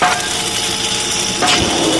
you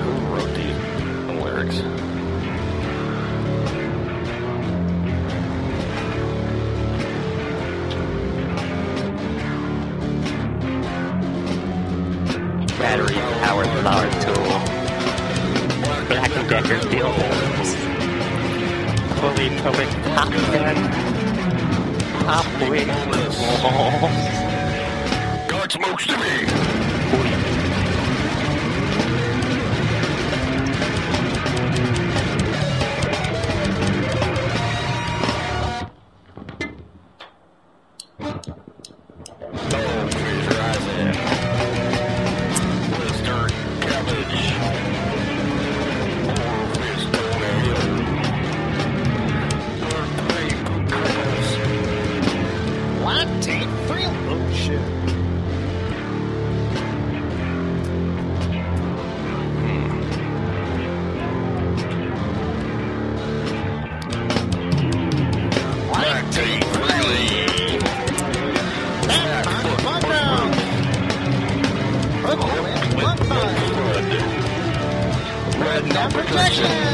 Who wrote the lyrics? Battery powered power tool. Black and Decker dildos. Fully public pop gun. Pop wig. Smokes to me. and protection.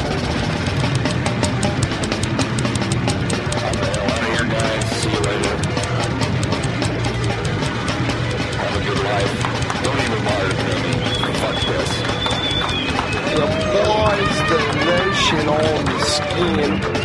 in